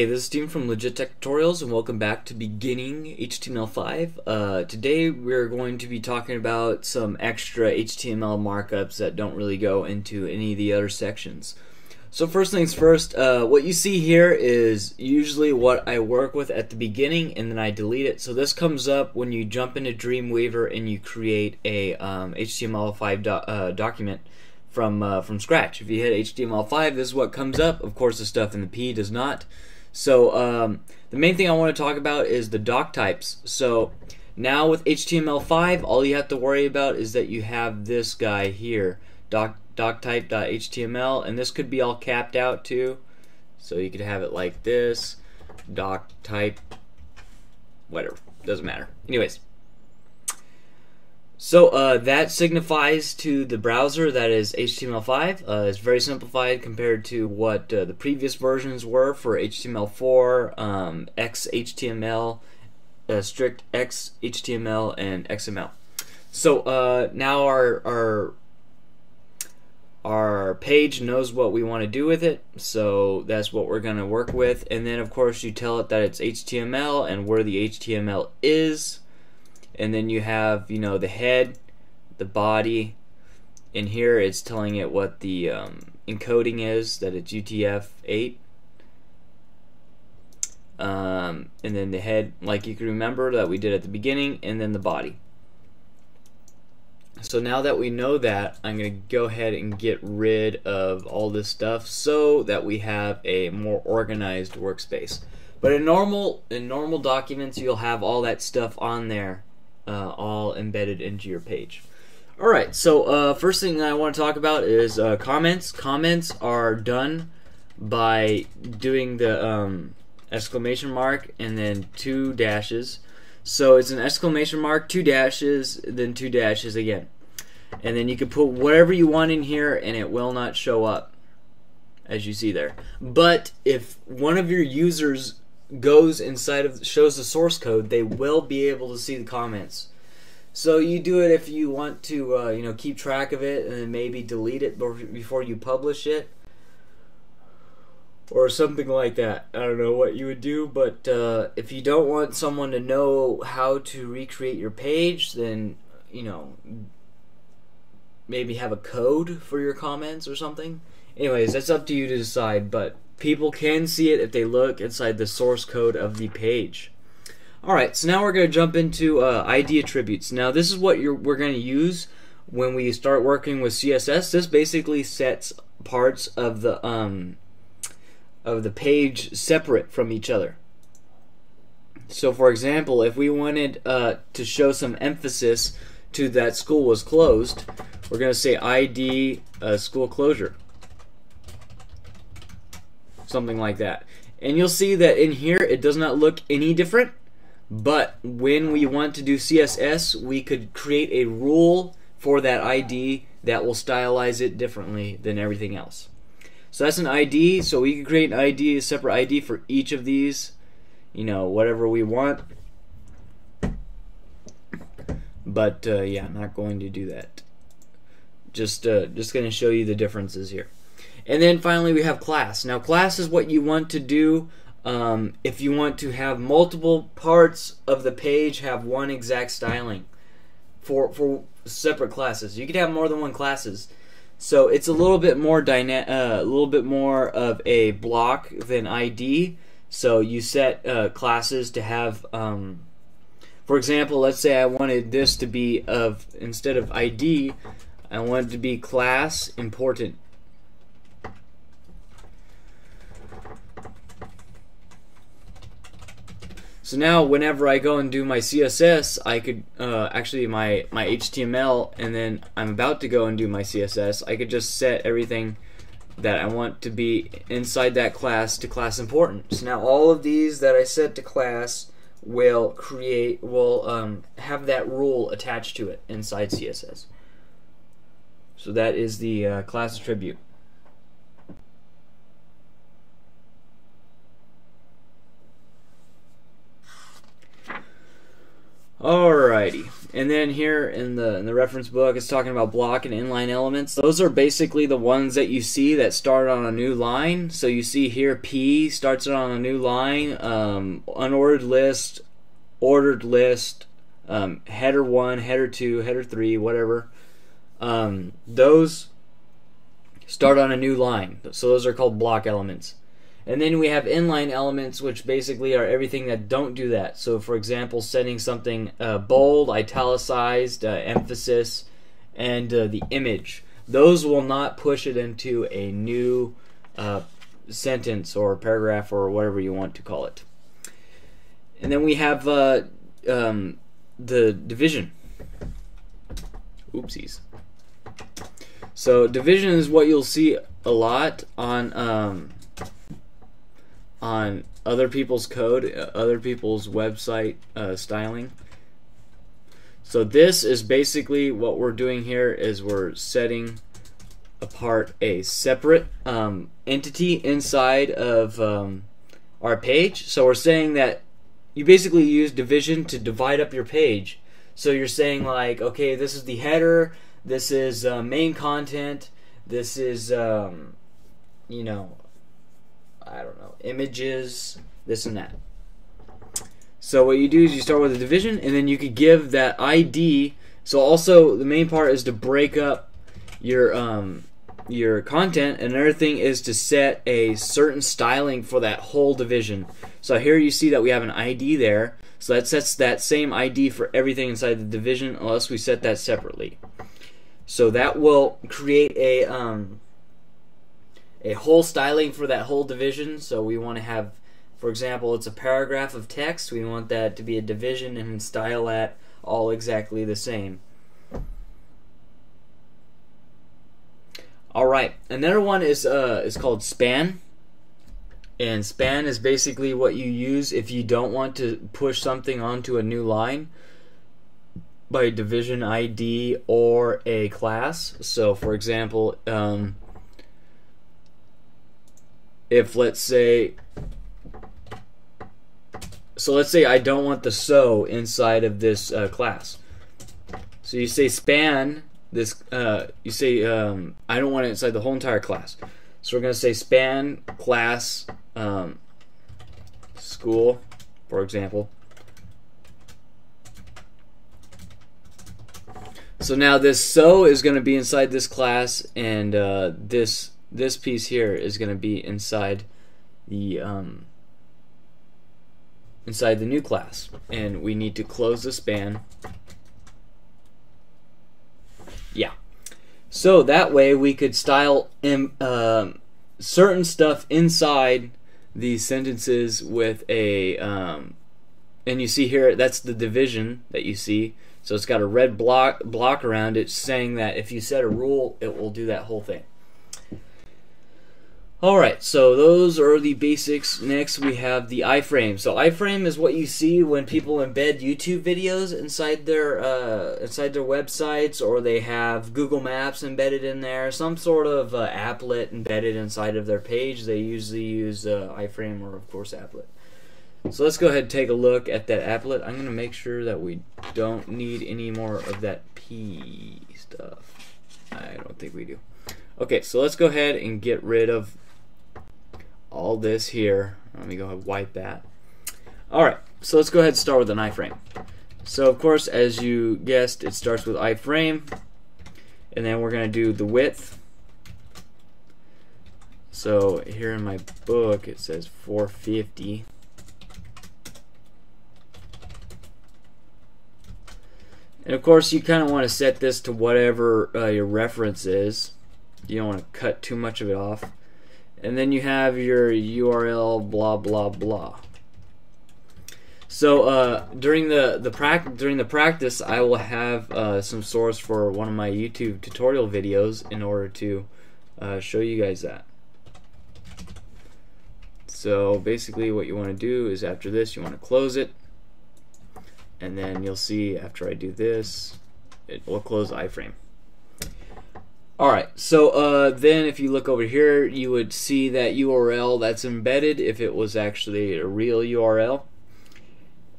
Hey, this is Steven from Legit Tech Tutorials, and welcome back to Beginning HTML5. Uh, today we're going to be talking about some extra HTML markups that don't really go into any of the other sections. So first things first, uh, what you see here is usually what I work with at the beginning, and then I delete it. So this comes up when you jump into Dreamweaver and you create a um, HTML5 do uh, document from uh, from scratch. If you hit HTML5, this is what comes up. Of course, the stuff in the P does not. So um, the main thing I want to talk about is the doc types. So now with HTML5, all you have to worry about is that you have this guy here, doc doctype.html, and this could be all capped out too. So you could have it like this, doc type, whatever, doesn't matter. Anyways, so uh, that signifies to the browser that is HTML5. Uh, it's very simplified compared to what uh, the previous versions were for HTML4, um, XHTML, uh, strict XHTML, and XML. So uh, now our our our page knows what we want to do with it, so that's what we're going to work with. And then, of course, you tell it that it's HTML and where the HTML is and then you have you know the head the body in here it's telling it what the um, encoding is that it's UTF-8 um, and then the head like you can remember that we did at the beginning and then the body. So now that we know that I'm gonna go ahead and get rid of all this stuff so that we have a more organized workspace. But in normal in normal documents you'll have all that stuff on there uh, all embedded into your page. All right, so uh, first thing I want to talk about is uh, comments. Comments are done by doing the um, exclamation mark and then two dashes. So it's an exclamation mark, two dashes, then two dashes again. And then you can put whatever you want in here and it will not show up as you see there. But if one of your users goes inside of shows the source code, they will be able to see the comments. So you do it if you want to, uh, you know, keep track of it and then maybe delete it before you publish it, or something like that. I don't know what you would do, but uh, if you don't want someone to know how to recreate your page, then you know, maybe have a code for your comments or something. Anyways, that's up to you to decide, but people can see it if they look inside the source code of the page. Alright, so now we're going to jump into uh, ID attributes. Now this is what we're going to use when we start working with CSS. This basically sets parts of the um, of the page separate from each other. So for example, if we wanted uh, to show some emphasis to that school was closed, we're going to say ID uh, school closure something like that. And you'll see that in here it does not look any different, but when we want to do CSS, we could create a rule for that ID that will stylize it differently than everything else. So that's an ID, so we can create an ID, a separate ID for each of these, you know, whatever we want. But uh, yeah, I'm not going to do that. Just, uh, just going to show you the differences here. And then finally we have class. Now class is what you want to do um, if you want to have multiple parts of the page have one exact styling for for separate classes. You could have more than one classes. So it's a little bit more dyna- uh, a little bit more of a block than ID. So you set uh, classes to have, um, for example, let's say I wanted this to be of instead of ID, I want it to be class important. So now whenever I go and do my CSS, I could uh, actually my my HTML, and then I'm about to go and do my CSS. I could just set everything that I want to be inside that class to class important. So now all of these that I set to class will create will um, have that rule attached to it inside CSS. So that is the uh, class attribute. Alrighty. And then here in the in the reference book, it's talking about block and inline elements. Those are basically the ones that you see that start on a new line. So you see here P starts on a new line, um, unordered list, ordered list, um, header one, header two, header three, whatever. Um, those start on a new line. So those are called block elements. And then we have inline elements, which basically are everything that don't do that. So, for example, setting something uh, bold, italicized, uh, emphasis, and uh, the image. Those will not push it into a new uh, sentence or paragraph or whatever you want to call it. And then we have uh, um, the division. Oopsies. So division is what you'll see a lot on um, on other people's code, other people's website uh, styling. So this is basically what we're doing here is we're setting apart a separate um, entity inside of um, our page. So we're saying that you basically use division to divide up your page. So you're saying like, okay, this is the header, this is uh, main content, this is, um, you know, I don't know, images, this and that. So what you do is you start with a division, and then you could give that ID. So also the main part is to break up your um, your content. and Another thing is to set a certain styling for that whole division. So here you see that we have an ID there. So that sets that same ID for everything inside the division, unless we set that separately. So that will create a um, a whole styling for that whole division. So we want to have, for example, it's a paragraph of text. We want that to be a division and style that all exactly the same. All right, another one is uh, is called span. And span is basically what you use if you don't want to push something onto a new line by division ID or a class. So, for example, um, if let's say so let's say I don't want the so inside of this uh, class. So you say span this. Uh, you say um, I don't want it inside the whole entire class. So we're going to say span class um, school, for example. So now this so is going to be inside this class, and uh, this this piece here is going to be inside the um, inside the new class. And we need to close the span. Yeah. So that way we could style in, uh, certain stuff inside these sentences with a um, and you see here that's the division that you see. So it's got a red block block around it saying that if you set a rule it will do that whole thing Alright, so those are the basics. Next we have the iframe. So iframe is what you see when people embed YouTube videos inside their uh, inside their websites or they have Google Maps embedded in there, some sort of uh, applet embedded inside of their page. They usually use uh, iframe or of course applet. So let's go ahead and take a look at that applet. I'm going to make sure that we don't need any more of that P stuff. I don't think we do. Okay, so let's go ahead and get rid of all this here. Let me go ahead and wipe that. Alright, so let's go ahead and start with an iframe. So of course, as you guessed, it starts with iframe, and then we're going to do the width. So here in my book, it says 450. And of course, you kind of want to set this to whatever uh, your reference is. You don't want to cut too much of it off and then you have your URL blah blah blah. So uh, during the the prac- during the practice, I will have uh, some source for one of my YouTube tutorial videos in order to uh, show you guys that. So basically, what you want to do is after this, you want to close it, and then you'll see after I do this, it will close iframe. Alright, so uh, then if you look over here, you would see that URL that's embedded if it was actually a real URL.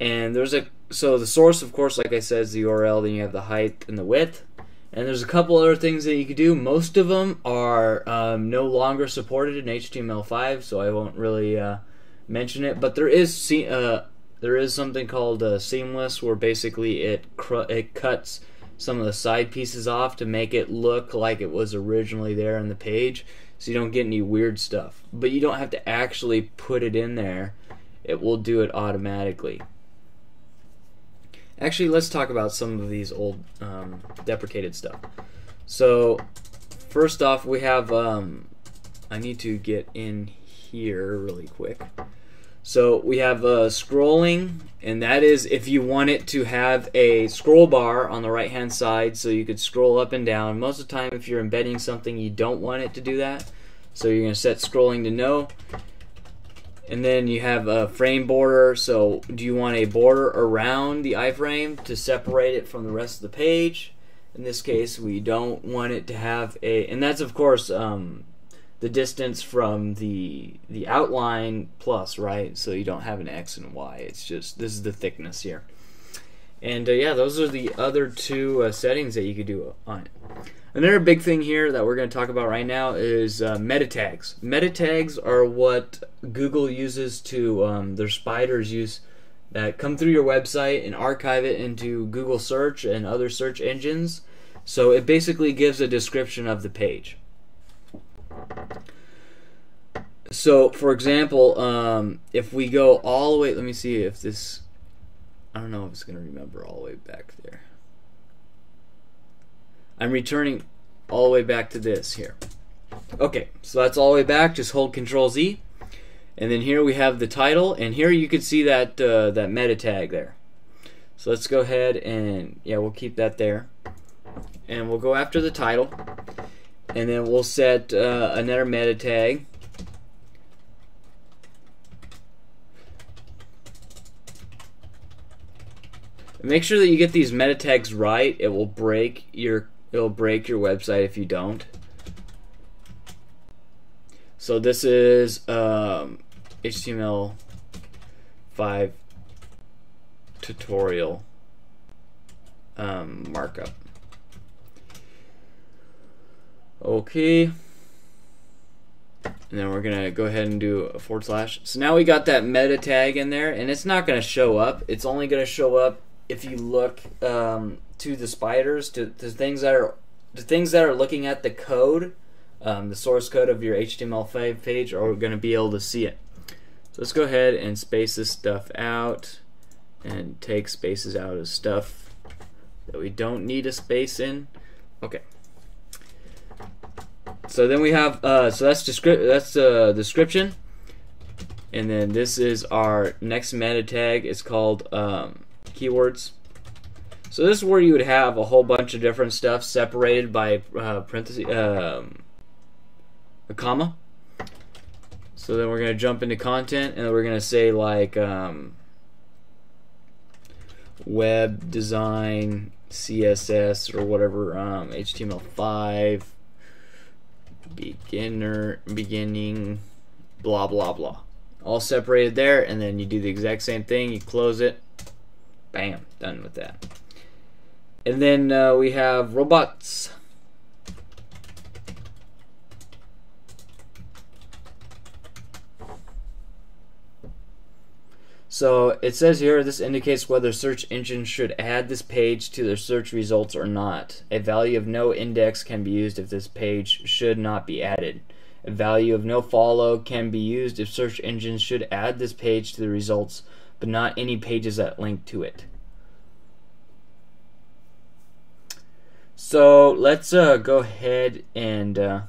And there's a so the source, of course, like I said, is the URL. Then you have the height and the width. And there's a couple other things that you could do. Most of them are um, no longer supported in HTML5, so I won't really uh, mention it. But there is uh, there is something called uh, seamless, where basically it it cuts some of the side pieces off to make it look like it was originally there on the page, so you don't get any weird stuff. But you don't have to actually put it in there; it will do it automatically. Actually, let's talk about some of these old um, deprecated stuff. So, first off, we have. Um, I need to get in here really quick. So we have uh, scrolling, and that is if you want it to have a scroll bar on the right hand side so you could scroll up and down. Most of the time, if you're embedding something, you don't want it to do that. So you're going to set scrolling to no. And then you have a frame border. So do you want a border around the iframe to separate it from the rest of the page? In this case, we don't want it to have a, and that's of course um, the distance from the the outline plus, right? So you don't have an x and y. It's just this is the thickness here. And uh, yeah, those are the other two uh, settings that you could do on it. Another big thing here that we're going to talk about right now is uh, meta tags. Meta tags are what Google uses to um, their spiders use that come through your website and archive it into Google search and other search engines. So it basically gives a description of the page. So, for example, um, if we go all the way, let me see if this, I don't know if it's going to remember all the way back there. I'm returning all the way back to this here. Okay, so that's all the way back. Just hold Control Z, and then here we have the title, and here you can see that uh, that meta tag there. So let's go ahead and yeah, we'll keep that there, and we'll go after the title, and then we'll set uh, another meta tag. Make sure that you get these meta tags right. It will break your it'll break your website if you don't. So this is um, HTML5 tutorial um, markup. Okay. And then we're going to go ahead and do a forward slash. So now we got that meta tag in there, and it's not going to show up. It's only going to show up if you look um, to the spiders, to the things that are the things that are looking at the code, um, the source code of your HTML5 page, are going to be able to see it. So let's go ahead and space this stuff out and take spaces out of stuff that we don't need a space in. Okay. So then we have uh, so that's that's the uh, description, and then this is our next meta tag. It's called um, keywords. So this is where you would have a whole bunch of different stuff separated by uh, parentheses, um, a comma. So then we're to jump into content and we're to say like um, web design, CSS or whatever, um, HTML5, beginner, beginning, blah, blah, blah. All separated there and then you do the exact same thing. You close it. Bam, done with that. And then uh, we have robots. So it says here this indicates whether search engines should add this page to their search results or not. A value of no index can be used if this page should not be added. A value of no follow can be used if search engines should add this page to the results, but not any pages that link to it. So let's uh, go ahead and uh,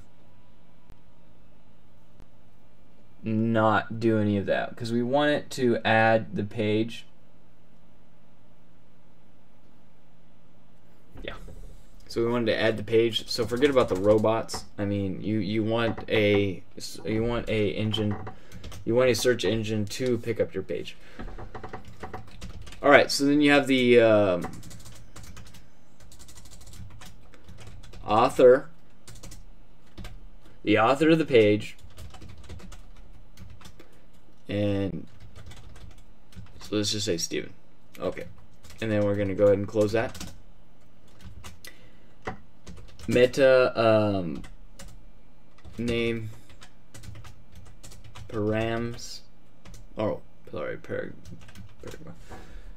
not do any of that because we want it to add the page. Yeah. So we wanted to add the page. So forget about the robots. I mean, you you want a you want a engine, you want a search engine to pick up your page. All right. So then you have the um, author, the author of the page, and so let's just say Steven. Okay. and then we're going to go ahead and close that. Meta um, name params. Oh, sorry, parag.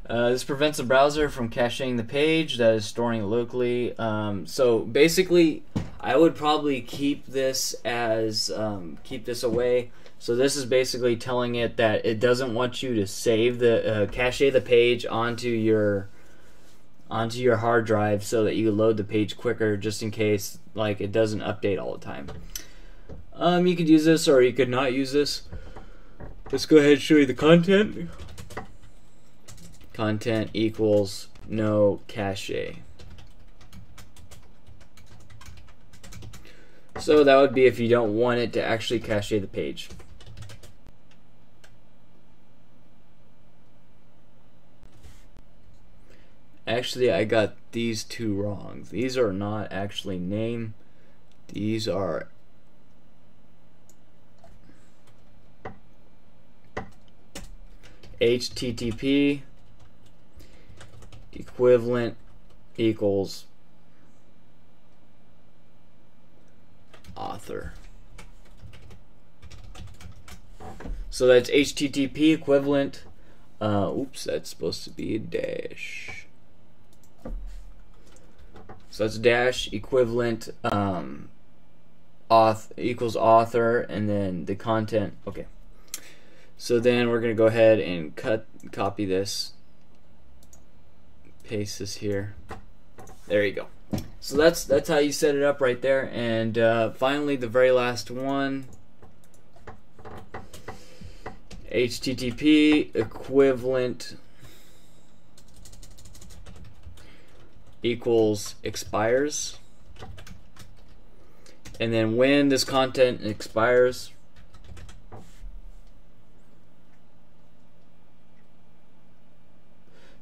Uh, this prevents the browser from caching the page that is storing locally. Um, so basically, I would probably keep this as um, keep this away. So this is basically telling it that it doesn't want you to save the uh, cache the page onto your onto your hard drive so that you load the page quicker, just in case like it doesn't update all the time. Um, you could use this or you could not use this. Let's go ahead and show you the content content equals no cache. So that would be if you don't want it to actually cache the page. Actually, I got these two wrong. These are not actually name. These are HTTP equivalent equals author. So that's HTTP equivalent. Uh, oops, that's supposed to be a dash. So that's dash equivalent um, auth equals author, and then the content. Okay. So then we're gonna go ahead and cut, copy this paste this here. There you go. So that's that's how you set it up right there. And uh, finally, the very last one. HTTP equivalent equals expires. And then when this content expires,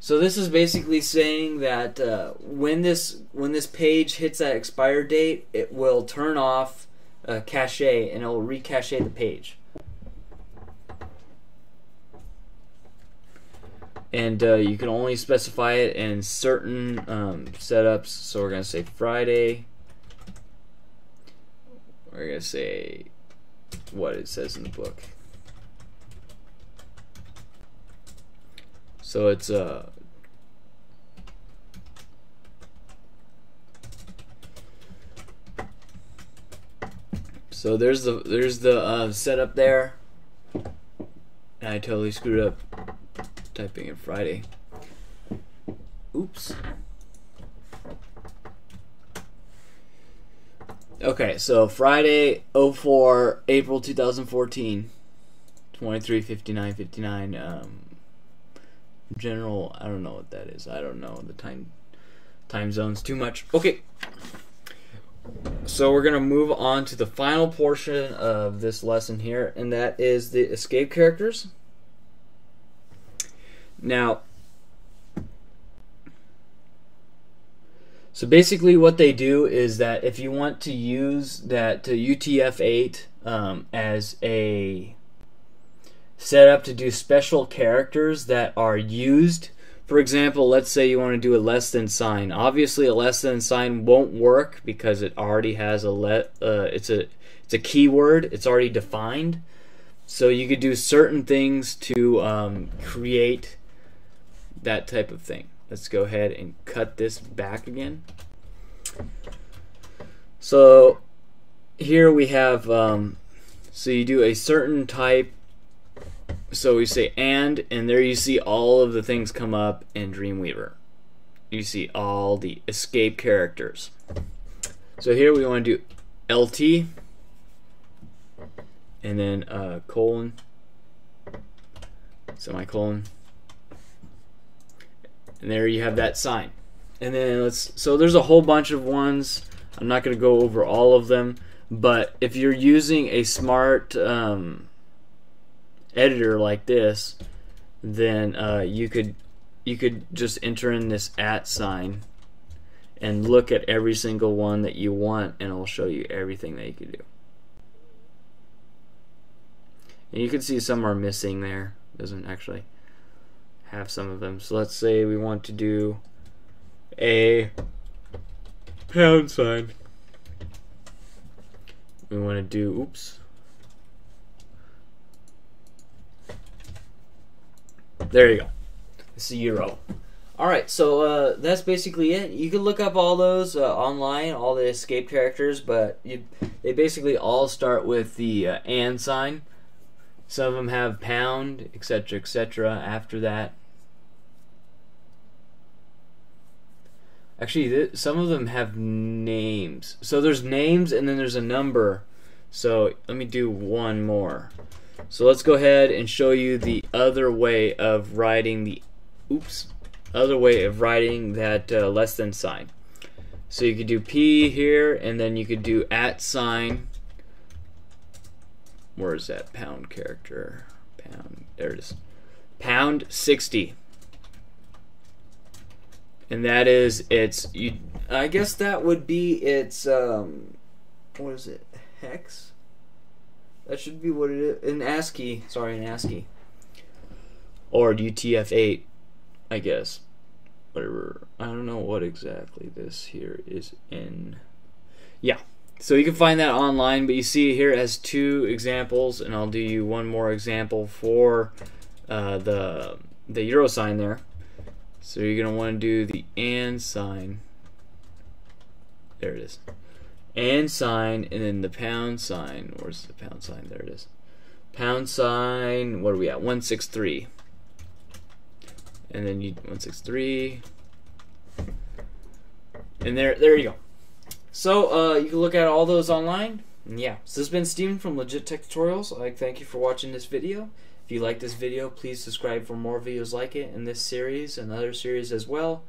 So this is basically saying that uh, when this when this page hits that expire date, it will turn off uh, cache and it will recache the page. And uh, you can only specify it in certain um, setups. So we're gonna say Friday. We're gonna say what it says in the book. So it's uh So there's the there's the uh, setup there. And I totally screwed up typing in Friday. Oops. Okay, so Friday 04 April 2014 235959 um general I don't know what that is. I don't know the time time zones too much. Okay. So we're going to move on to the final portion of this lesson here and that is the escape characters. Now So basically, what they do is that if you want to use that to UTF-8 um, as a set up to do special characters that are used. For example, let's say you want to do a less than sign. Obviously, a less than sign won't work because it already has a let. Uh, it's a it's a keyword. It's already defined. So you could do certain things to um, create that type of thing. Let's go ahead and cut this back again. So here we have. Um, so you do a certain type so we say and, and there you see all of the things come up in Dreamweaver. You see all the escape characters. So here we want to do LT, and then uh, colon, semicolon, and there you have that sign. And then let's, so there's a whole bunch of ones. I'm not going to go over all of them, but if you're using a smart, um, editor like this, then uh, you could you could just enter in this at sign and look at every single one that you want and it'll show you everything that you could do. And you can see some are missing there. Doesn't actually have some of them. So let's say we want to do a pound sign. We want to do, oops. There you go. It's a euro. All right, so uh, that's basically it. You can look up all those uh, online, all the escape characters, but you, they basically all start with the uh, and sign. Some of them have pound, etc., etc. After that, actually, th- some of them have names. So there's names, and then there's a number. So let me do one more. So let's go ahead and show you the other way of writing the. Oops other way of writing that uh, less than sign. So you could do P here, and then you could do at sign. Where is that pound character? Pound. There it is. Pound 60. And that is its. You. I guess that would be its. Um, what is it? Hex. That should be what it is. An ASCII. Sorry, an ASCII. Or UTF-8. I guess. Whatever. I don't know what exactly this here is in. Yeah. So you can find that online, but you see here it has two examples, and I'll do you one more example for uh, the the euro sign there. So you're gonna want to do the and sign. There it is. And sign, and then the pound sign. Where's the pound sign? There it is. Pound sign. What are we at? One six three and then you 163 and there there you go so uh, you can look at all those online? And yeah. So this has been Steven from Legit Tech Tutorials. I thank you for watching this video. If you like this video please subscribe for more videos like it in this series and other series as well.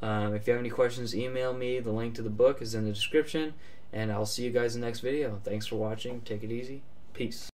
Um, if you have any questions email me. The link to the book is in the description. And I'll see you guys in the next video. Thanks for watching. Take it easy. Peace